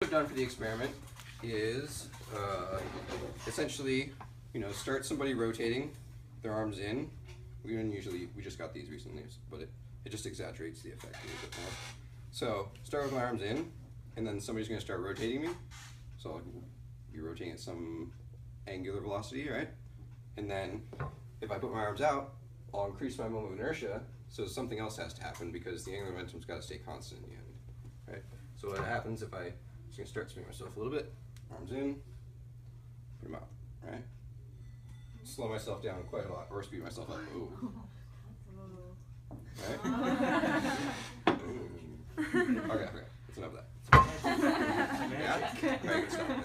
What I've done for the experiment is uh, essentially, you know, start somebody rotating their arms in. We usually, we just got these recently, but it, it just exaggerates the effect a little bit more. So start with my arms in, and then somebody's going to start rotating me. So I'll be rotating at some angular velocity, right? And then if I put my arms out, I'll increase my moment of inertia. So something else has to happen because the angular momentum's got to stay constant in the end, right? So what happens if I just gonna start spinning myself a little bit, arms in, put them out, right? Slow myself down quite a lot, or speed myself up. Ooh. Right? Ooh. Okay, okay. That's enough of that. Yeah? Alright, good stuff. I think